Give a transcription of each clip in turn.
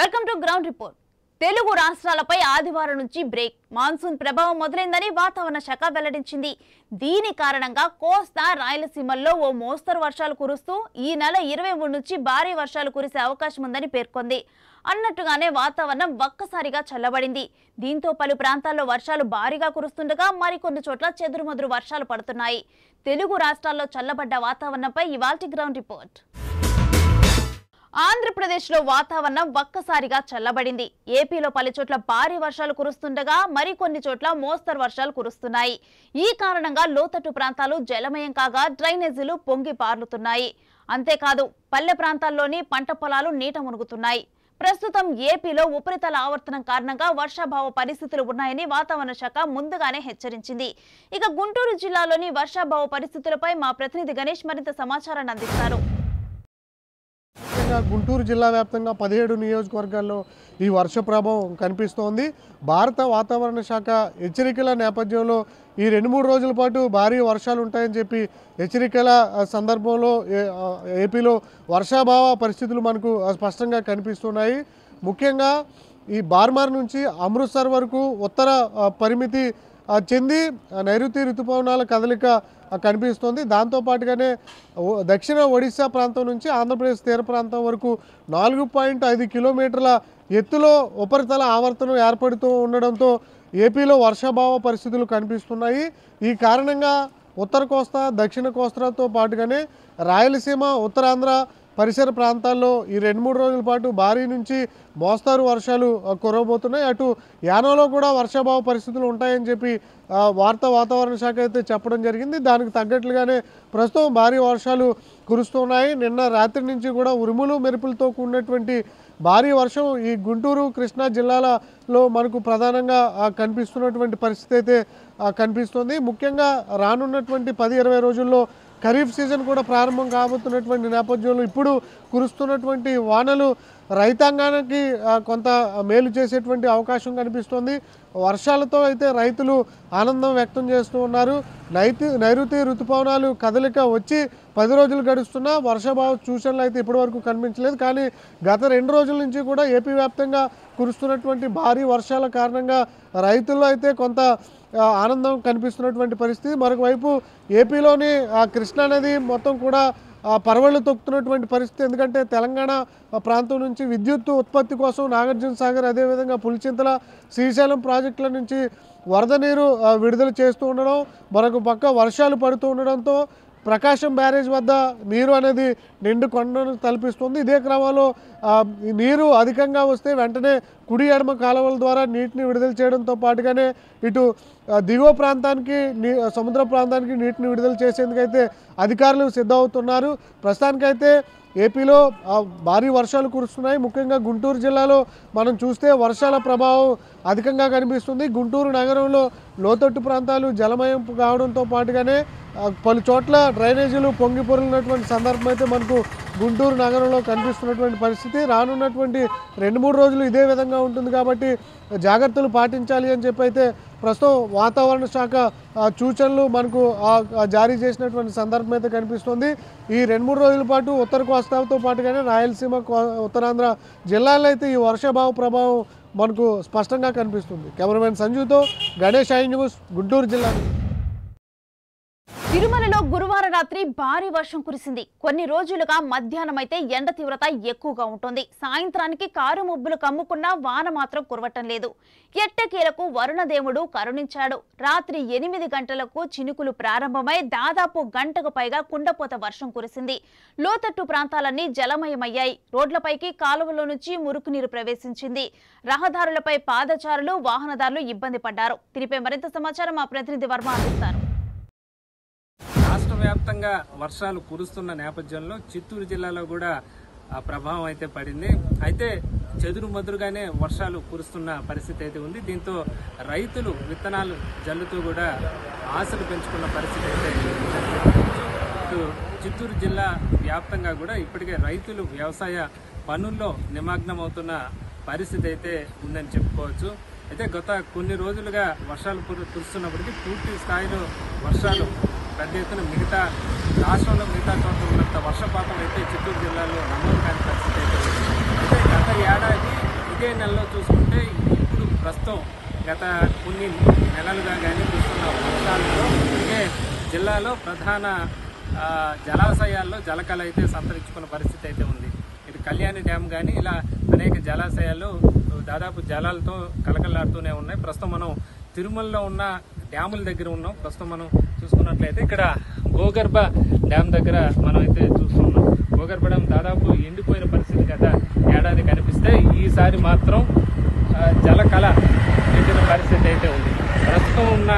Welcome to ground report. Telugu రాష్ట్రాలపై ఆదివారం నుంచి break. Monsoon ప్రభావం మొదలైందని వాతావరణ శాఖ వెల్లడించింది. దీని కారణంగా కోస్తా రాయలసీమల్లో ఓ మోస్తరు వర్షాలు కురుస్తూ ఈ నెల ఇరవై మూడు నుంచి భారీ వర్షాలు కురిసే అవకాశం ఉందని పేర్కొంది. అన్నట్టుగానే వాతావరణం ఒక్కసారిగా చల్లబడింది. దీంతో పలు ప్రాంతాల్లో వర్షాలు భారీగా కురుస్తుండగా మరికొన్ని చోట్ల చెదురుమదురు వర్షాలు పడుతున్నాయి. తెలుగు రాష్ట్రాల్లో చల్లబడ్డ వాతావరణంపై ఇవాల్టి గ్రౌండ్ రిపోర్ట్. ఆంధ్రప్రదేశ్లో వాతావరణం ఒక్కసారిగా చల్లబడింది. ఏపీలో పలుచోట్ల భారీ వర్షాలు కురుస్తుండగా మరికొన్ని చోట్ల మోస్తరు వర్షాలు కురుస్తున్నాయి. ఈ కారణంగా లోతట్టు ప్రాంతాలు జలమయం కాగా డ్రైనేజీలు పొంగి పార్లుతున్నాయి అంతేకాదు పల్లె ప్రాంతాల్లోని పంట పొలాలు నీట మునుగుతున్నాయి. ప్రస్తుతం ఏపీలో ఉపరితల ఆవర్తనం కారణంగా వర్షాభావ పరిస్థితులు ఉన్నాయని వాతావరణ శాఖ ముందుగానే హెచ్చరించింది. ఇక గుంటూరు జిల్లాలోని వర్షాభావ పరిస్థితులపై మా ప్రతినిధి గణేష్ మరింత సమాచారాన్ని అందిస్తారు. ముఖ్యంగా గుంటూరు జిల్లా వ్యాప్తంగా పదిహేడు నియోజకవర్గాల్లో ఈ వర్ష ప్రభావం కనిపిస్తోంది. భారత వాతావరణ శాఖ హెచ్చరికల నేపథ్యంలో ఈ రెండు మూడు రోజుల పాటు భారీ వర్షాలు ఉంటాయని చెప్పి హెచ్చరికల సందర్భంలో ఏ- ఏపీలో వర్షాభావ పరిస్థితులు మనకు స్పష్టంగా కనిపిస్తున్నాయి. ముఖ్యంగా ఈ బార్మార్ నుంచి అమృత్సర్ వరకు ఉత్తర పరిమితి చెంది నైరుతి ఋతుపవనాల కదలిక కనిపిస్తుంది. కనిపిస్తోంది దాంతోపాటుగానే దక్షిణ ఒడిశా ప్రాంతం నుంచి ఆంధ్రప్రదేశ్ తీర ప్రాంతం వరకు నాలుగు పాయింట్ ఐదు కిలోమీటర్ల ఎత్తులో ఉపరితల ఆవర్తనం ఏర్పడుతూ ఉండడంతో ఏపీలో వర్షాభావ పరిస్థితులు కనిపిస్తున్నాయి. ఈ కారణంగా ఉత్తర కోస్తా దక్షిణ కోస్తాతో పాటుగానే రాయలసీమ ఉత్తరాంధ్ర పరిసర ప్రాంతాల్లో ఈ రెండు మూడు రోజుల పాటు భారీ నుంచి మోస్తారు వర్షాలు కురవబోతున్నాయి. అటు యానంలో కూడా వర్షాభావ పరిస్థితులు ఉంటాయని చెప్పి వార్త వార్తా వాతావరణ శాఖ అయితే చెప్పడం జరిగింది. దానికి తగ్గట్లుగానే ప్రస్తుతం భారీ వర్షాలు కురుస్తున్నాయి. నిన్న రాత్రి నుంచి కూడా ఉరుములు మెరుపులతో కూడినటువంటి భారీ వర్షం ఈ గుంటూరు కృష్ణా జిల్లాలలో మనకు ప్రధానంగా కనిపిస్తున్నటువంటి పరిస్థితి అయితే కనిపిస్తుంది. ముఖ్యంగా రానున్నటువంటి పది ఇరవై రోజుల్లో ఖరీఫ్ సీజన్ కూడా ప్రారంభం కాబోతున్నటువంటి నేపథ్యంలో ఇప్పుడు కురుస్తున్నటువంటి వానలు రైతాంగానికి కొంత మేలు చేసేటువంటి అవకాశం కనిపిస్తోంది. వర్షాలతో అయితే రైతులు ఆనందం వ్యక్తం చేస్తూ ఉన్నారు. నైతి నైరుతి ఋతుపవనాలు కదలిక వచ్చి పది రోజులు గడుస్తున్నా వర్షభావ సూచనలు అయితే ఇప్పటివరకు కనిపించలేదు. కానీ గత రెండు రోజుల నుంచి కూడా ఏపీ వ్యాప్తంగా కురుస్తున్నటువంటి భారీ వర్షాల కారణంగా రైతుల్లో అయితే కొంత ఆనందం కనిపిస్తున్నటువంటి పరిస్థితి. మరొక వైపు ఏపీలోని కృష్ణానది కృష్ణా నది మొత్తం కూడా పరవళ్ళు తొక్కుతున్నటువంటి పరిస్థితి. ఎందుకంటే తెలంగాణ ప్రాంతం నుంచి విద్యుత్ ఉత్పత్తి కోసం నాగార్జున సాగర్ అదేవిధంగా పులిచింతల శ్రీశైలం ప్రాజెక్టుల నుంచి వరద నీరు విడుదల చేస్తూ ఉండడం మరొక పక్క వర్షాలు పడుతూ ఉండడంతో ప్రకాశం బ్యారేజ్ వద్ద నీరు అనేది నిండు కొండను తలపిస్తుంది. ఇదే క్రమంలో ఈ నీరు అధికంగా వస్తే వెంటనే కుడి ఎడమ కాలువల ద్వారా నీటిని విడుదల చేయడంతో పాటుగానే ఇటు దిగువ ప్రాంతానికి నీ సముద్ర ప్రాంతానికి నీటిని విడుదల చేసేందుకైతే అధికారులు సిద్ధమవుతున్నారు. ప్రస్తుతానికైతే ఏపీలో భారీ వర్షాలు కురుస్తున్నాయి. ముఖ్యంగా గుంటూరు జిల్లాలో మనం చూస్తే వర్షాల ప్రభావం అధికంగా కనిపిస్తుంది. గుంటూరు నగరంలో లోతట్టు ప్రాంతాలు జలమయం కావడంతో పాటుగానే పలు చోట్ల డ్రైనేజీలు పొంగి పొరిలినటువంటి సందర్భం అయితే మనకు గుంటూరు నగరంలో కనిపిస్తున్నటువంటి పరిస్థితి. రానున్నటువంటి రెండు మూడు రోజులు ఇదే విధంగా ఉంటుంది కాబట్టి జాగ్రత్తలు పాటించాలి అని చెప్పి అయితే ప్రస్తుతం వాతావరణ శాఖ సూచనలు మనకు జారీ చేసినటువంటి సందర్భం అయితే కనిపిస్తుంది. ఈ రెండు మూడు రోజుల పాటు ఉత్తర కోస్తాతో పాటుగానే రాయలసీమ కో- ఉత్తరాంధ్ర జిల్లాల్లో అయితే ఈ వర్షభావ ప్రభావం మనకు స్పష్టంగా కనిపిస్తుంది. కెమెరామెన్ సంజుతో గణేష్ ఐ న్యూస్ గుంటూరు జిల్లా. తిరుమలలో గురువారం రాత్రి భారీ వర్షం కురిసింది. కొన్ని రోజులుగా మధ్యాహ్నం అయితే ఎండ తీవ్రత ఎక్కువగా ఉంటుంది. సాయంత్రానికి కారు ముబ్బులు కమ్ముకున్నా వాన మాత్రం కురవటం లేదు. ఎట్టకేలకు వరుణదేవుడు కరుణించాడు. రాత్రి ఎనిమిది గంటలకు చినుకులు ప్రారంభమై దాదాపు గంటకు పైగా కుండపోత వర్షం కురిసింది. లోతట్టు ప్రాంతాలన్నీ జలమయమయ్యాయి. రోడ్లపైకి కాలువలో నుంచి మురుకునీరు ప్రవేశించింది. రహదారులపై పాదచారులు వాహనదారులు ఇబ్బంది పడ్డారు. దీనిపై మరింత సమాచారం మా ప్రతినిధి వర్మ అందిస్తారు. రాష్ట్ర వ్యాప్తంగా వర్షాలు కురుస్తున్న నేపథ్యంలో చిత్తూరు జిల్లాలో కూడా ఆ ప్రభావం అయితే పడింది. అయితే చెదురు మదురుగానే వర్షాలు కురుస్తున్న పరిస్థితి అయితే ఉంది. దీంతో రైతులు విత్తనాలు జల్లుతూ కూడా ఆశలు పెంచుకున్న పరిస్థితి అయితే చిత్తూరు జిల్లా వ్యాప్తంగా కూడా ఇప్పటికే రైతులు వ్యవసాయ పనుల్లో నిమగ్నమవుతున్న పరిస్థితి అయితే ఉందని చెప్పుకోవచ్చు. అయితే గత కొన్ని రోజులుగా వర్షాలు కురుస్తున్నప్పటికీ పూర్తి స్థాయిలో వర్షాలు పెద్ద ఎత్తున మిగతా రాష్ట్రంలో మిగతా చోట్ల ఉన్నంత వర్షపాతం అయితే చిత్తూరు జిల్లాలో నమోదు కాని పరిస్థితి అయితే అయితే గత ఏడాది ఇదే నెలలో చూసుకుంటే ఇప్పుడు ప్రస్తుతం గత కొన్ని నెలలుగా కానీ చూస్తున్న వర్షాలలో ఇదే జిల్లాలో ప్రధాన జలాశయాల్లో జలకళ అయితే సంతరించుకున్న పరిస్థితి అయితే ఉంది. ఇది కళ్యాణి డ్యామ్ కానీ ఇలా అనేక జలాశయాలు దాదాపు జలాలతో కలకలాడుతూనే ఉన్నాయి. ప్రస్తుతం మనం తిరుమలలో ఉన్న డ్యాముల దగ్గర ఉన్నాం. ప్రస్తుతం మనం చూసుకున్నట్లయితే ఇక్కడ గోగర్భ డ్యామ్ దగ్గర మనం అయితే చూస్తున్నాం గోగర్భ డ్యామ్ దాదాపు ఎండిపోయిన పరిస్థితి గత ఏడాది కనిపిస్తే ఈసారి మాత్రం జలకళ నిండిన పరిస్థితి అయితే ఉంది. ప్రస్తుతం ఉన్న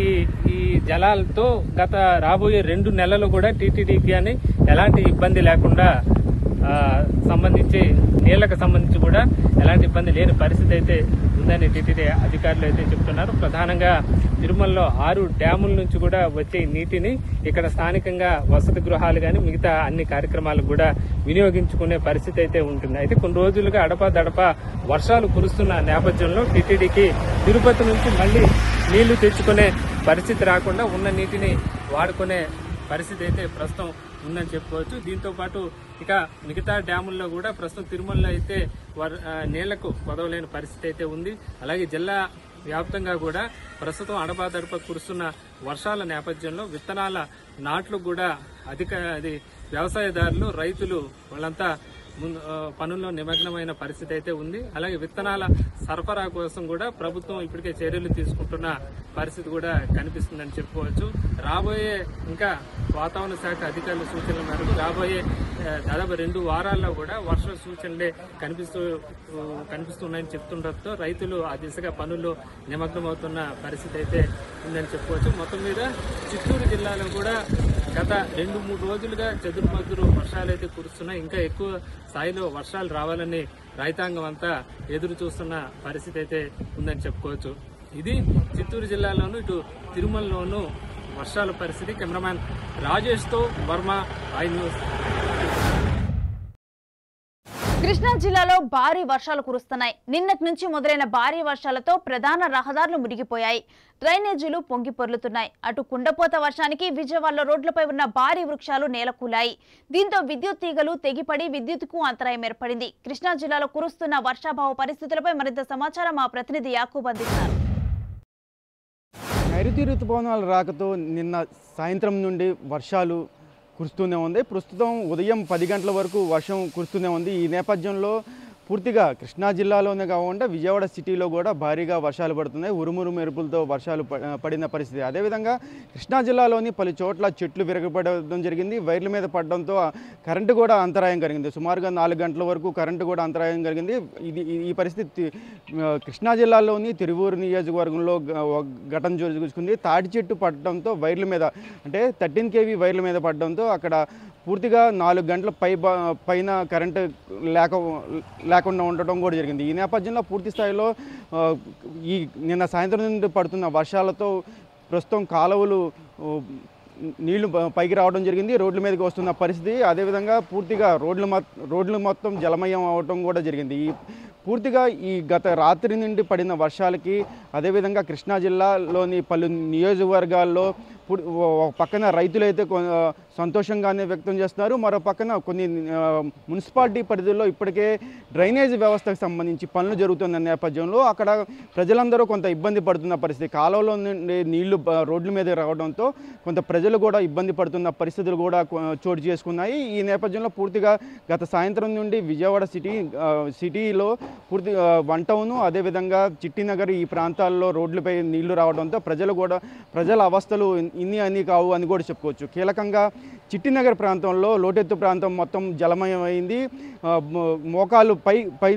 ఈ ఈ జలాలతో గత రాబోయే రెండు నెలలు కూడా టీటీడీకి అని ఎలాంటి ఇబ్బంది లేకుండా సంబంధించి నీళ్ళకు సంబంధించి కూడా ఎలాంటి ఇబ్బంది లేని పరిస్థితి అయితే ఉందని టీటీడీ అధికారులు అయితే చెప్తున్నారు. ప్రధానంగా తిరుమలలో ఆరు డ్యాముల నుంచి కూడా వచ్చే నీటిని ఇక్కడ స్థానికంగా వసతి గృహాలు కానీ మిగతా అన్ని కార్యక్రమాలకు కూడా వినియోగించుకునే పరిస్థితి అయితే ఉంటుంది. అయితే కొన్ని రోజులుగా అడపా దడప వర్షాలు కురుస్తున్న నేపథ్యంలో టీటీడీకి తిరుపతి నుంచి మళ్ళీ నీళ్ళు తెచ్చుకునే పరిస్థితి రాకుండా ఉన్న నీటిని వాడుకునే పరిస్థితి అయితే ప్రస్తుతం ఉందని చెప్పుకోవచ్చు. దీంతో పాటు ఇక మిగతా డ్యాముల్లో కూడా ప్రస్తుతం తిరుమలలో అయితే వర్- నీళ్ళకు కొదవలేని పరిస్థితి అయితే ఉంది. అలాగే జిల్లా వ్యాప్తంగా కూడా ప్రస్తుతం అడపాదడప కురుస్తున్న వర్షాల నేపథ్యంలో విత్తనాల నాట్లు కూడా అధిక అది వ్యవసాయదారులు రైతులు వాళ్ళంతా ముందు పనుల్లో నిమగ్నమైన పరిస్థితి అయితే ఉంది. అలాగే విత్తనాల సరఫరా కోసం కూడా ప్రభుత్వం ఇప్పటికే చర్యలు తీసుకుంటున్న పరిస్థితి కూడా కనిపిస్తుందని చెప్పుకోవచ్చు. రాబోయే ఇంకా వాతావరణ శాఖ అధికారుల సూచనల మేరకు రాబోయే దాదాపు రెండు వారాల్లో కూడా వర్ష సూచనలే కనిపిస్తూ కనిపిస్తున్నాయని చెప్తుండటంతో రైతులు ఆ దిశగా పనుల్లో నిమగ్నమవుతున్న పరిస్థితి అయితే ఉందని చెప్పుకోవచ్చు. మొత్తం మీద చిత్తూరు జిల్లాలో కూడా గత రెండు మూడు రోజులుగా చెదురుమదురు వర్షాలు అయితే కురుస్తున్నాయి. ఇంకా ఎక్కువ స్థాయిలో వర్షాలు రావాలని రైతాంగం అంతా ఎదురు చూస్తున్న పరిస్థితి అయితే ఉందని చెప్పుకోవచ్చు. ఇది చిత్తూరు జిల్లాలోను ఇటు తిరుమలలోను వర్షాల పరిస్థితి. కెమెరామ్యాన్ రాజేష్తో వర్మ ఐ న్యూస్. కృష్ణా జిల్లాలో భారీ వర్షాలు కురుస్తున్నాయి. నిన్నటి నుంచి మొదలైన భారీ వర్షాలతో ప్రధాన రహదారులు మునిగిపోయాయి. డ్రైనేజీలు పొంగి పొర్లుతున్నాయి. అటు కుండపోత వర్షానికి విజయవాడలో రోడ్లపై ఉన్న భారీ వృక్షాలు నేలకూలాయి. దీంతో విద్యుత్ తీగలు తెగిపడి విద్యుత్కు అంతరాయం ఏర్పడింది. కృష్ణా జిల్లాలో కురుస్తున్న వర్షాభావ పరిస్థితులపై మరింత సమాచారం మా ప్రతినిధి యాకూబ్ అందిస్తారు నైరుతి ఋతుపవనాల రాకతో నిన్న సాయంత్రం నుండి వర్షాలు కురుస్తూనే ఉంది. ప్రస్తుతం ఉదయం పది గంటల వరకు వర్షం కురుస్తూనే ఉంది. ఈ నేపథ్యంలో పూర్తిగా కృష్ణా జిల్లాలోనే కాకుండా విజయవాడ సిటీలో కూడా భారీగా వర్షాలు పడుతున్నాయి. ఉరుమురు మెరుపులతో వర్షాలు ప- పడిన పరిస్థితి. అదేవిధంగా కృష్ణా జిల్లాలోని పలు చోట్ల చెట్లు విరగపడడం జరిగింది. వైర్ల మీద పడడంతో కరెంటు కూడా అంతరాయం కలిగింది. సుమారుగా నాలుగు గంటల వరకు కరెంటు కూడా అంతరాయం కలిగింది. ఇది ఈ- పరిస్థితి కృష్ణా జిల్లాలోని తిరువూరు నియోజకవర్గంలో ఘటన చూసుకుంది. తాటి చెట్టు పడడంతో వైర్ల మీద అంటే థర్టీన్ కేవీ వైర్ల మీద పడడంతో అక్కడ పూర్తిగా నాలుగు గంటల పై పైన కరెంటు లేక లేకుండా ఉండటం కూడా జరిగింది. ఈ నేపథ్యంలో పూర్తి స్థాయిలో ఈ నిన్న సాయంత్రం నుండి పడుతున్న వర్షాలతో ప్రస్తుతం కాలువలు నీళ్ళు పైకి రావడం జరిగింది. రోడ్ల మీదకి వస్తున్న పరిస్థితి అదేవిధంగా పూర్తిగా రోడ్లు రోడ్లు మొత్తం జలమయం అవడం కూడా జరిగింది. ఈ పూర్తిగా ఈ గత రాత్రి నుండి పడిన వర్షాలకి అదేవిధంగా కృష్ణా జిల్లాలోని పలు నియోజకవర్గాల్లో ఒక పక్కన రైతులైతే కొ- సంతోషంగానే వ్యక్తం చేస్తున్నారు. మరో పక్కన కొన్ని మున్సిపాలిటీ పరిధిలో ఇప్పటికే డ్రైనేజ్ వ్యవస్థకు సంబంధించి పనులు జరుగుతున్న నేపథ్యంలో అక్కడ ప్రజలందరూ కొంత ఇబ్బంది పడుతున్న పరిస్థితి. కాలువలో నుండి నీళ్ళు రోడ్ల మీద రావడంతో కొంత ప్రజలు కూడా ఇబ్బంది పడుతున్న పరిస్థితులు కూడా చోటు చేసుకున్నాయి. ఈ నేపథ్యంలో పూర్తిగా గత సాయంత్రం నుండి విజయవాడ సిటీ సిటీలో పూర్తి వన్ టౌను అదేవిధంగా చిట్టినగర్ ఈ ప్రాంతాల్లో రోడ్లపై నీళ్ళు రావడంతో ప్రజలు కూడా ప్రజల అవస్థలు ఇన్ని అన్ని కావు అని కూడా చెప్పుకోవచ్చు. కీలకంగా చిట్టినగర్ ప్రాంతంలో లోటెత్తు ప్రాంతం మొత్తం జలమయమైంది. మోకాలు పై పై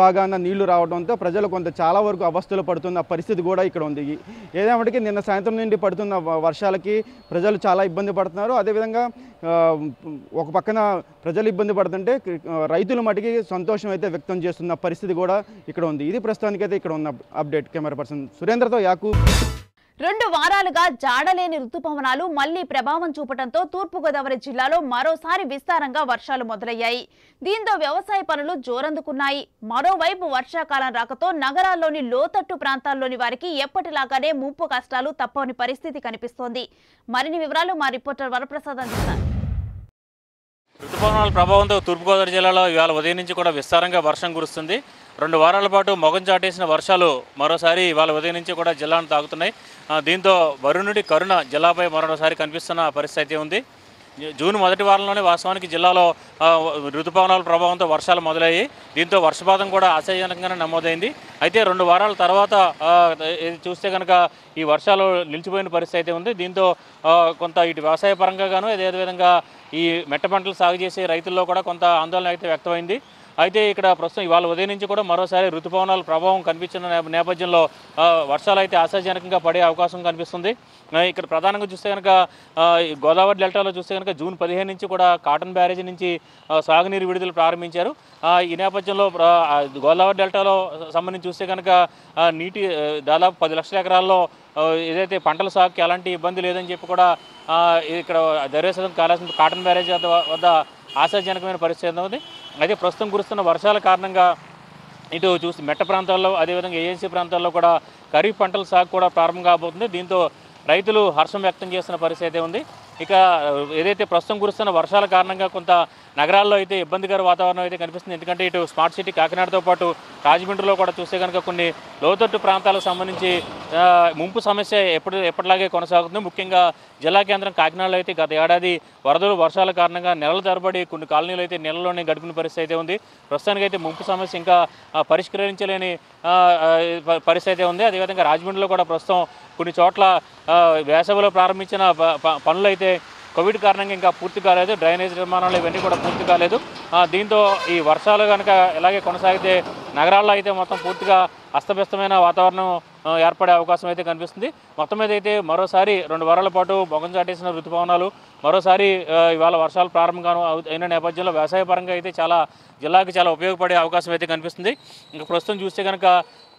భాగాన నీళ్ళు రావడంతో ప్రజలు కొంత చాలా వరకు అవస్థలు పడుతున్న పరిస్థితి కూడా ఇక్కడ ఉంది. ఏదేమటికి నిన్న సాయంత్రం నుండి పడుతున్న వర్షాలకి ప్రజలు చాలా ఇబ్బంది పడుతున్నారు. అదేవిధంగా ఒక పక్కన ప్రజలు ఇబ్బంది పడుతుంటే రైతులు మటుకి సంతోషం అయితే వ్యక్తం చేస్తున్న పరిస్థితి కూడా ఇక్కడ ఉంది. ఇది ప్రస్తుతానికైతే ఇక్కడ ఉన్న అప్డేట్. కెమెరా పర్సన్ సురేంద్రతో యాకూబ్ రెండు వారాలుగా జాడలేని రుతుపవనాలు మళ్ళీ ప్రభావం చూపడంతో తూర్పుగోదావరి జిల్లాలో మరోసారి విస్తారంగా వర్షాలు మొదలయ్యాయి. దీంతో వ్యవసాయ పనులు జోరందుకున్నాయి. మరోవైపు వర్షాకాలం రాకతో నగరాల్లోని లోతట్టు ప్రాంతాల్లోని వారికి ఎప్పటిలాగానే ముప్పు కష్టాలు తప్పని పరిస్థితి కనిపిస్తోంది. మరిన్ని వివరాలు మా రిపోర్టర్ వరప్రసాద్ అందిస్తారు. ఋతుపవనాల ప్రభావంతో తూర్పుగోదావరి జిల్లాలో ఇవాళ ఉదయం నుంచి కూడా విస్తారంగా వర్షం కురుస్తుంది. రెండు వారాల పాటు మొగం చాటేసిన వర్షాలు మరోసారి ఇవాళ ఉదయం నుంచి కూడా జిల్లాను తాగుతున్నాయి దీంతో వరుణుడి కరుణ జిల్లాపై మరోసారి కనిపిస్తున్న పరిస్థితి ఉంది. జూన్ మొదటి వారంలోనే వాస్తవానికి జిల్లాలో ఋతుపవనాల ప్రభావంతో వర్షాలు మొదలయ్యాయి. దీంతో వర్షపాతం కూడా ఆశాజనకంగానే నమోదైంది. అయితే రెండు వారాల తర్వాత ఇది చూస్తే కనుక ఈ వర్షాలు నిలిచిపోయిన పరిస్థితి అయితే ఉంది. దీంతో కొంత ఇటు వ్యవసాయ పరంగా గాను అదేవిధంగా ఈ మెట్ట పంటలు సాగు చేసే రైతుల్లో కూడా కొంత ఆందోళన అయితే వ్యక్తమైంది. అయితే ఇక్కడ ప్రస్తుతం ఇవాళ ఉదయం నుంచి కూడా మరోసారి ఋతుపవనాల ప్రభావం కనిపించిన నేపథ్యంలో వర్షాలు అయితే ఆశాజనకంగా పడే అవకాశం కనిపిస్తుంది. ఇక్కడ ప్రధానంగా చూస్తే కనుక గోదావరి డెల్టాలో చూస్తే కనుక జూన్ పదిహేను నుంచి కూడా కాటన్ బ్యారేజీ నుంచి సాగునీరు విడుదల ప్రారంభించారు. ఈ నేపథ్యంలో గోదావరి డెల్టాలో సంబంధించి చూస్తే కనుక నీటి దాదాపు పది లక్షల ఎకరాల్లో ఏదైతే పంటల సాగుకి ఎలాంటి ఇబ్బంది లేదని చెప్పి కూడా ఇక్కడ దర్వేశం కాళేశ్వరం కాటన్ బ్యారేజ్ వద్ద ఆశాజనకమైన పరిస్థితి ఉంది? అయితే ప్రస్తుతం కురుస్తున్న వర్షాల కారణంగా ఇటు చూసి మెట్ట ప్రాంతాల్లో అదేవిధంగా ఏజెన్సీ ప్రాంతాల్లో కూడా ఖరీఫ్ పంటల సాగు కూడా ప్రారంభం కాబోతుంది. దీంతో రైతులు హర్షం వ్యక్తం చేస్తున్న పరిస్థితి అయితే ఉంది. ఇక ఏదైతే ప్రస్తుతం కురుస్తున్న వర్షాల కారణంగా కొంత నగరాల్లో అయితే ఇబ్బందికర వాతావరణం అయితే కనిపిస్తుంది. ఎందుకంటే ఇటు స్మార్ట్ సిటీ కాకినాడతో పాటు రాజమండ్రిలో కూడా చూస్తే కనుక కొన్ని లోతట్టు ప్రాంతాలకు సంబంధించి ముంపు సమస్య ఎప్పుడు ఎప్పటిలాగే కొనసాగుతుంది. ముఖ్యంగా జిల్లా కేంద్రం కాకినాడలో అయితే గత ఏడాది వరదలు వర్షాల కారణంగా నెలల తరబడి కొన్ని కాలనీలు అయితే నెలలోనే గడిపిన పరిస్థితి అయితే ఉంది. ప్రస్తుతానికి అయితే ముంపు సమస్య ఇంకా పరిష్కరించలేని పరిస్థితి అయితే ఉంది. అదేవిధంగా రాజమండ్రిలో కూడా ప్రస్తుతం కొన్ని చోట్ల వేసవిలో ప్రారంభించిన ప- ప- పనులు అయితే కోవిడ్ కారణంగా ఇంకా పూర్తి కాలేదు డ్రైనేజ్ నిర్మాణాలు ఇవన్నీ కూడా పూర్తి కాలేదు. దీంతో ఈ వర్షాలు కనుక ఇలాగే కొనసాగితే నగరాల్లో అయితే మొత్తం పూర్తిగా అస్తవ్యస్తమైన వాతావరణం ఏర్పడే అవకాశం అయితే కనిపిస్తుంది. మొత్తం మీద అయితే మరోసారి రెండు వారాల పాటు మొగం చాటేసిన ఋతుపవనాలు మరోసారి ఇవాళ వర్షాలు ప్రారంభంగా అవు- అయిన నేపథ్యంలో వ్యవసాయ పరంగా అయితే చాలా జిల్లాకి చాలా ఉపయోగపడే అవకాశం అయితే కనిపిస్తుంది. ఇంకా ప్రస్తుతం చూస్తే కనుక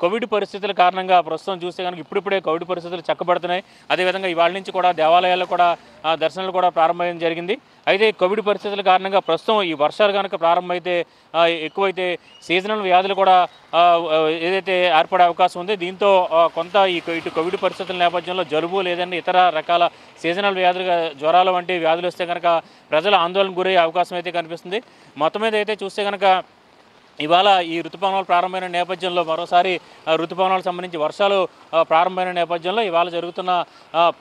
కోవిడ్ పరిస్థితుల కారణంగా ప్రస్తుతం చూస్తే కనుక ఇప్పుడిప్పుడే కోవిడ్ పరిస్థితులు చక్కబడుతున్నాయి. అదేవిధంగా ఇవాళ నుంచి కూడా దేవాలయాల్లో కూడా దర్శనాలు కూడా ప్రారంభమయ్యడం జరిగింది. అయితే కోవిడ్ పరిస్థితుల కారణంగా ప్రస్తుతం ఈ వర్షాలు కనుక ప్రారంభమైతే ఎక్కువైతే సీజనల్ వ్యాధులు కూడా ఏదైతే ఏర్పడే అవకాశం ఉంది దీంతో కొంత ఈ ఇటు కోవిడ్ పరిస్థితుల నేపథ్యంలో జలుబు లేదంటే ఇతర రకాల సీజనల్ వ్యాధులుగా జ్వరాలు వంటి వ్యాధులు వస్తే కనుక ప్రజల ఆందోళన గురయ్యే అవకాశం అయితే కనిపిస్తుంది. మొత్తం మీద అయితే చూస్తే కనుక ఇవాళ ఈ ఋతుపవనాలు ప్రారంభమైన నేపథ్యంలో మరోసారి ఋతుపవనాలకు సంబంధించి వర్షాలు ప్రారంభమైన నేపథ్యంలో ఇవాళ జరుగుతున్న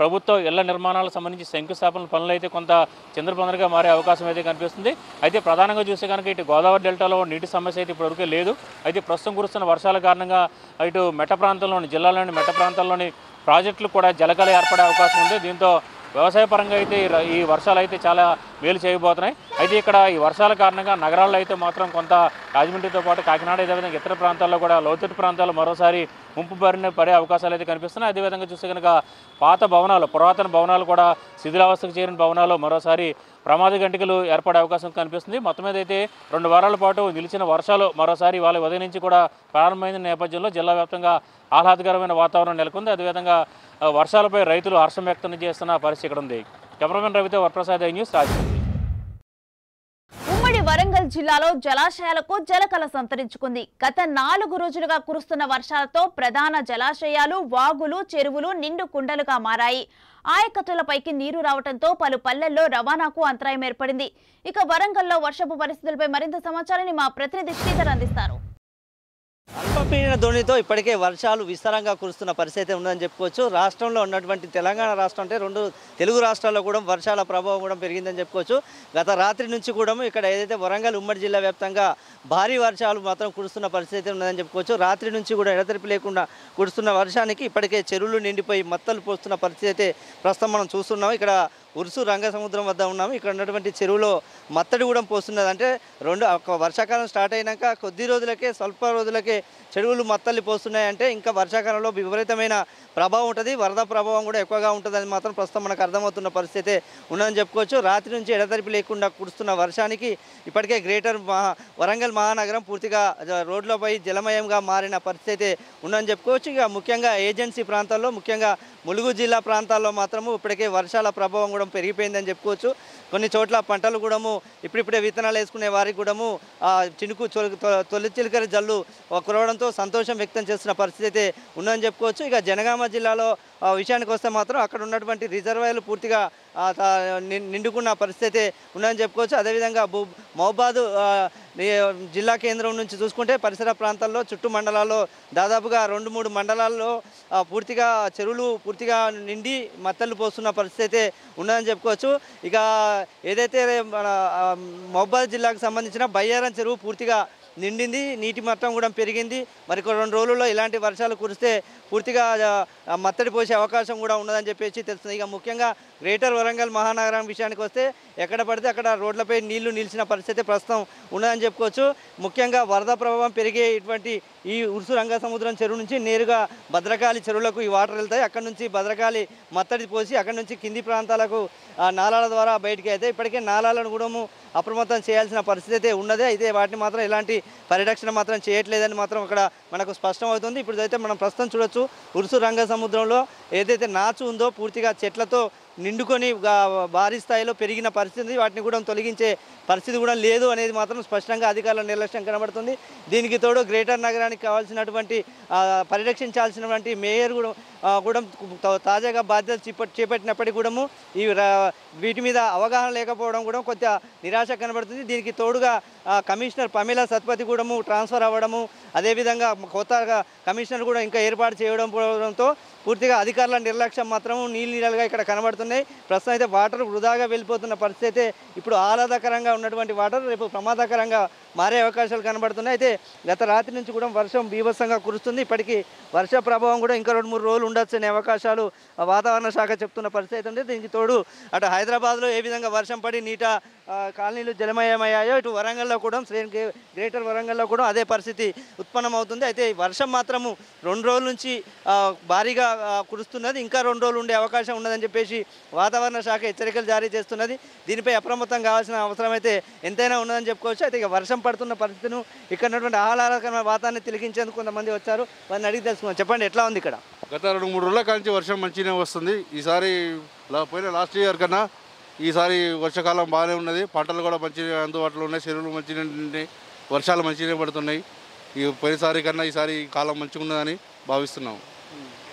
ప్రభుత్వ ఇళ్ళ నిర్మాణాలకు సంబంధించి శంకుస్థాపన పనులు అయితే కొంత చంద్రపందరగా మారే అవకాశం అయితే కనిపిస్తుంది. అయితే ప్రధానంగా చూస్తే కనుక ఇటు గోదావరి డెల్టాలో నీటి సమస్య అయితే ఇప్పటివరకు లేదు. అయితే ప్రస్తుతం కురుస్తున్న వర్షాల కారణంగా ఇటు మెట్ట ప్రాంతంలోని జిల్లాలోని మెట్ట ప్రాంతాల్లోని ప్రాజెక్టులు కూడా జలకళ ఏర్పడే అవకాశం ఉంది. దీంతో వ్యవసాయ పరంగా అయితే ఈ వర్షాలు అయితే చాలా మేలు చేయబోతున్నాయి. అయితే ఇక్కడ ఈ వర్షాల కారణంగా నగరాల్లో అయితే మాత్రం కొంత రాజమండ్రితో పాటు కాకినాడ అదేవిధంగా ఇతర ప్రాంతాల్లో కూడా లోతట్టు ప్రాంతాల్లో మరోసారి ముంపు బారిన పడే అవకాశాలు అయితే కనిపిస్తున్నాయి. అదేవిధంగా చూస్తే కనుక పాత భవనాలు పురాతన భవనాలు కూడా శిథిలావస్థకు చేరిన భవనాలు మరోసారి ప్రమాద గంటికలు ఏర్పడే అవకాశం కనిపిస్తుంది. మొత్తం మీద అయితే రెండు వారాల పాటు నిలిచిన వర్షాలు మరోసారి వాళ్ళ ఉదయం నుంచి కూడా ప్రారంభమైన నేపథ్యంలో జిల్లా వ్యాప్తంగా ఆహ్లాదకరమైన వాతావరణం నెలకొంది. అదేవిధంగా వర్షాలపై రైతులు హర్షం వ్యక్తం చేస్తున్న పరిస్థితి ఇక్కడ ఉంది కెమెరామెన్ రవితో వరప్రసాద్ న్యూస్ రాజమండ్రి. వరంగల్ జిల్లాలో జలాశయాలకు జలకళ సంతరించుకుంది. గత నాలుగు రోజులుగా కురుస్తున్న వర్షాలతో ప్రధాన జలాశయాలు వాగులు చెరువులు నిండు కుండలుగా మారాయి. ఆయకట్టులపైకి నీరు రావడంతో పలు పల్లెల్లో రవాణాకు అంతరాయం ఏర్పడింది. ఇక వరంగల్లో వర్షపు పరిస్థితులపై మరింత సమాచారాన్ని మా ప్రతినిధి శ్రీధర్ అందిస్తారు. అల్పపీడన ధోనితో ఇప్పటికే వర్షాలు విస్తారంగా కురుస్తున్న పరిస్థితి అయితే ఉందని చెప్పుకోవచ్చు. రాష్ట్రంలో ఉన్నటువంటి తెలంగాణ రాష్ట్రం అంటే రెండు తెలుగు రాష్ట్రాల్లో కూడా వర్షాల ప్రభావం కూడా పెరిగిందని చెప్పుకోవచ్చు. గత రాత్రి నుంచి కూడా ఇక్కడ ఏదైతే వరంగల్ ఉమ్మడి జిల్లా వ్యాప్తంగా భారీ వర్షాలు మాత్రం కురుస్తున్న పరిస్థితి అయితే ఉన్నదని చెప్పుకోవచ్చు. రాత్రి నుంచి కూడా ఎడతెరిపి లేకుండా కురుస్తున్న వర్షానికి ఇప్పటికే చెరువులు నిండిపోయి మత్తలు పోస్తున్న పరిస్థితి అయితే ప్రస్తుతం మనం చూస్తున్నాం. ఇక్కడ ఉరుసు రంగసముద్రం వద్ద ఉన్నాము. ఇక్కడ ఉన్నటువంటి చెరువులో మత్తడి కూడా పోస్తున్నది. అంటే రెండు ఒక వర్షాకాలం స్టార్ట్ అయినాక కొద్ది రోజులకే స్వల్ప రోజులకే చెరువులు మత్తల్ని పోస్తున్నాయి అంటే ఇంకా వర్షాకాలంలో విపరీతమైన ప్రభావం ఉంటుంది. వరద ప్రభావం కూడా ఎక్కువగా ఉంటుందని మాత్రం ప్రస్తుతం మనకు అర్థమవుతున్న పరిస్థితి ఉన్నదని చెప్పుకోవచ్చు. రాత్రి నుంచి ఎడతెరిపి లేకుండా కురుస్తున్న వర్షానికి ఇప్పటికే గ్రేటర్ మహా వరంగల్ మహానగరం పూర్తిగా రోడ్లపై జలమయంగా మారిన పరిస్థితి అయితే ఉందని చెప్పుకోవచ్చు. ఇక ముఖ్యంగా ఏజెన్సీ ప్రాంతాల్లో ముఖ్యంగా ములుగు జిల్లా ప్రాంతాల్లో మాత్రము ఇప్పటికే వర్షాల ప్రభావం కూడా పెరిగిపోయిందని చెప్పుకోవచ్చు. కొన్ని చోట్ల పంటలు కూడాము ఇప్పుడిప్పుడే విత్తనాలు వేసుకునే వారికి కూడాము ఆ, చినుకు తొ- తొలి చిలుకరి జల్లు కురవడంతో సంతోషం వ్యక్తం చేస్తున్న పరిస్థితి అయితే ఉందని చెప్పుకోవచ్చు. ఇక జనగామ జిల్లాలో విషయానికి వస్తే మాత్రం అక్కడ ఉన్నటువంటి రిజర్వాయర్లు పూర్తిగా నిండుకున్న పరిస్థితి ఉందని చెప్పుకోవచ్చు. అదేవిధంగా భూ మహబాద్ జిల్లా కేంద్రం నుంచి చూసుకుంటే పరిసర ప్రాంతాల్లో చుట్టూ మండలాల్లో దాదాపుగా రెండు మూడు మండలాల్లో పూర్తిగా చెరువులు పూర్తిగా నిండి మత్తళ్ళు పోస్తున్న పరిస్థితి ఉందని ఉన్నదని చెప్పుకోవచ్చు. ఇక ఏదైతే మన మహబాద్ జిల్లాకు సంబంధించిన బయ్యారం చెరువు పూర్తిగా నిండింది నీటి మట్టం కూడా పెరిగింది. మరి రెండు రోజుల్లో ఇలాంటి వర్షాలు కురిస్తే పూర్తిగా మత్తడి పోసే అవకాశం కూడా ఉన్నదని చెప్పేసి తెలుస్తుంది. ఇక ముఖ్యంగా గ్రేటర్ వరంగల్ మహానగరం విషయానికి వస్తే ఎక్కడ పడితే అక్కడ రోడ్లపై నీళ్ళు నిలిచిన పరిస్థితి ప్రస్తుతం ఉన్నదని చెప్పుకోవచ్చు. ముఖ్యంగా వరద ప్రభావం పెరిగే ఇటువంటి ఈ ఉరుసు రంగ సముద్రం చెరువు నుంచి నేరుగా భద్రకాళి చెరువులకు ఈ వాటర్ వెళ్తాయి. అక్కడ నుంచి భద్రకాళి మత్తడి పోసి అక్కడ నుంచి కింది ప్రాంతాలకు ఆ నాలాల ద్వారా బయటికి అయితే ఇప్పటికే నాలాలను కూడా అప్రమత్తం చేయాల్సిన పరిస్థితి అయితే ఉన్నదే. అయితే వాటిని మాత్రం ఎలాంటి పరిరక్షణ మాత్రం చేయట్లేదని మాత్రం అక్కడ మనకు స్పష్టం అవుతుంది ఇప్పుడు అయితే మనం ప్రస్తుతం చూడొచ్చు ఉరుసు రంగ సముద్రంలో ఏదైతే నాచు ఉందో పూర్తిగా చెట్లతో నిండుకొని భారీ స్థాయిలో పెరిగిన పరిస్థితి వాటిని కూడా తొలగించే పరిస్థితి కూడా లేదు అనేది మాత్రం స్పష్టంగా అధికారుల నిర్లక్ష్యం కనబడుతుంది. దీనికి తోడు గ్రేటర్ నగరానికి కావాల్సినటువంటి పరిరక్షించాల్సినటువంటి మేయర్ కూడా కూడా తాజాగా బాధ్యత చేపట్ చేపట్టినప్పటికీ కూడా ఈ వీటి మీద అవగాహన లేకపోవడం కూడా కొంత నిరాశ కనబడుతుంది. దీనికి తోడుగా కమిషనర్ పమేలా సత్పతి కూడాము ట్రాన్స్ఫర్ అవ్వడము అదేవిధంగా కొత్తగా కమిషనర్ కూడా ఇంకా ఏర్పాటు చేయడం పోవడంతో పూర్తిగా అధికారుల నిర్లక్ష్యం మాత్రం నీళ్ళు నీళ్ళగా ఇక్కడ కనబడుతున్నాయి. ప్రస్తుతం అయితే వాటర్ వృధాగా వెళ్ళిపోతున్న పరిస్థితి అయితే ఇప్పుడు ఆహ్లాదకరంగా ఉన్నటువంటి వాటర్ రేపు ప్రమాదకరంగా మారే అవకాశాలు కనబడుతున్నాయి. అయితే గత రాత్రి నుంచి కూడా వర్షం బీభత్సంగా కురుస్తుంది. ఇప్పటికీ వర్ష ప్రభావం కూడా ఇంకా రెండు మూడు రోజులు ఉండొచ్చనే అవకాశాలు ఆ వాతావరణ శాఖ చెప్తున్న పరిస్థితి అయితే ఉంది. దీనికి తోడు అటు హైదరాబాద్లో ఏ విధంగా వర్షం పడి నీట కాలనీలు జలమయమయ్యాయో ఇటు వరంగల్లో కూడా శ్రేణి గ్రేటర్ వరంగల్లో కూడా అదే పరిస్థితి ఉత్పన్నమవుతుంది. అయితే ఈ వర్షం మాత్రము రెండు రోజుల నుంచి భారీగా కురుస్తున్నది. ఇంకా రెండు రోజులు ఉండే అవకాశం ఉన్నదని చెప్పేసి వాతావరణ శాఖ హెచ్చరికలు జారీ చేస్తున్నది. దీనిపై అప్రమత్తం కావాల్సిన అవసరం అయితే ఎంతైనా ఉన్నదని చెప్పుకోవచ్చు. అయితే ఇక వర్షం పడుతున్న పరిస్థితిను ఇక్కడ ఉన్నటువంటి ఆహ్లాదకరమైన వాతావరణాన్ని తిలకించేందుకు కొంతమంది వచ్చారు. వారిని అడిగి తెలుసుకుందాం. చెప్పండి ఎట్లా ఉంది ఇక్కడ? గత రెండు మూడు రోజుల కాంచి వర్షం మంచిగానే వస్తుంది. ఈసారి లా- పోయిన లాస్ట్ ఇయర్ కన్నా ఈసారి వర్షాకాలం బాగానే ఉన్నది. పంటలు కూడా మంచిగా అందుబాటులో ఉన్నాయి. చెరువులు మంచిగా ఉన్నాయి వర్షాలు మంచిగానే పడుతున్నాయి. ఈ పోయినసారి కన్నా ఈసారి కాలం మంచిగా ఉన్నదని భావిస్తున్నాం.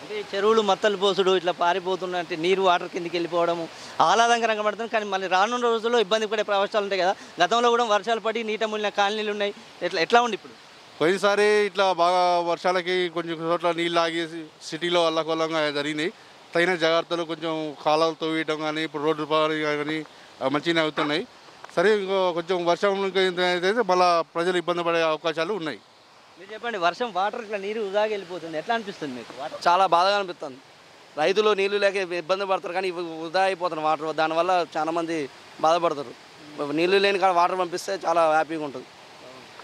అంటే చెరువులు మత్తలు పోసుడు ఇట్లా పారిపోతున్నట్టు నీరు వాటర్ కిందికి వెళ్ళిపోవడము ఆహ్లాదంగా రంగపడుతుంది కానీ మళ్ళీ రానున్న రోజుల్లో ఇబ్బంది పడే ప్రవేశాలు ఉంటాయి కదా. గతంలో కూడా వర్షాలు పడి నీట మూలిన కాలనీలు ఉన్నాయి. ఎట్లా ఎట్లా ఉంది ఇప్పుడు? పోయినసారి ఇట్లా బాగా వర్షాలకి కొంచెం చోట్ల నీళ్ళు ఆగేసి సిటీలో అల్లకొల్లంగా జరిగినాయి. తగిన జాగ్రత్తలు కొంచెం కాలాలు తవ్వేయటం కానీ ఇప్పుడు రోడ్లు పని కానీ మంచిగా మంచిగానే అవుతున్నాయి. సరే ఇంకో కొంచెం వర్షం అయితే మళ్ళీ ప్రజలు ఇబ్బంది పడే అవకాశాలు ఉన్నాయి. మీరు చెప్పండి వర్షం వాటర్ ఇట్లా నీరు ఉదాగా వెళ్ళిపోతుంది. ఎట్లా అనిపిస్తుంది మీకు? చాలా బాధగా అనిపిస్తుంది. రైతులు నీళ్ళు లేక ఇబ్బంది పడతారు కానీ వృధా అయిపోతున్నారు వాటర్. దానివల్ల చాలామంది బాధపడతారు. నీళ్ళు లేని కాడ వాటర్ పంపిస్తే చాలా హ్యాపీగా ఉంటుంది.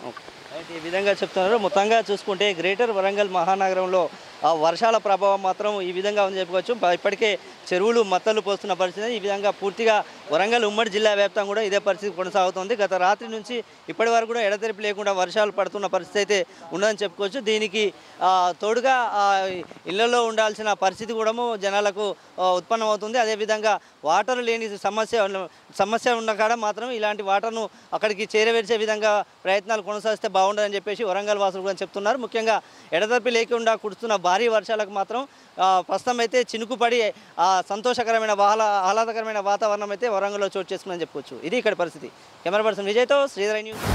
ఓకే. ఈ విధంగా చెప్తున్నారు. మొత్తంగా చూసుకుంటే గ్రేటర్ వరంగల్ మహానగరంలో ఆ వర్షాల ప్రభావం మాత్రం ఈ విధంగా ఉంది చెప్పుకోవచ్చు. ఇప్పటికే చెరువులు మత్తలు పోస్తున్న పరిస్థితి. ఈ విధంగా పూర్తిగా వరంగల్ ఉమ్మడి జిల్లా వ్యాప్తంగా కూడా ఇదే పరిస్థితి కొనసాగుతుంది. గత రాత్రి నుంచి ఇప్పటి వరకు కూడా ఎడతెరిపి లేకుండా వర్షాలు పడుతున్న పరిస్థితి అయితే ఉన్నదని చెప్పుకోవచ్చు. దీనికి తోడుగా ఇళ్ళలో ఉండాల్సిన పరిస్థితి కూడా జనాలకు ఉత్పన్నమవుతుంది. అదేవిధంగా వాటర్ లేని సమస్య సమస్య ఉన్న కాడ మాత్రం ఇలాంటి వాటర్ను అక్కడికి చేరవేర్చే విధంగా ప్రయత్నాలు కొనసాగిస్తే బాగుండదని చెప్పేసి వరంగల్ వాసులు కూడా చెప్తున్నారు. ముఖ్యంగా ఎడతెరిపి లేకుండా కుడుతున్న భారీ వర్షాలకు మాత్రం ప్రస్తుతం అయితే చినుకుపడి సంతోషకరమైన ఆహ్లా ఆహ్లాదకరమైన వాతావరణం అయితే వరంగల్లో చోటు చేసుకుందని చెప్పుకోవచ్చు. ఇది ఇక్కడ పరిస్థితి. కెమెరా పర్సన్ విజయ్తో శ్రీధర్ న్యూస్.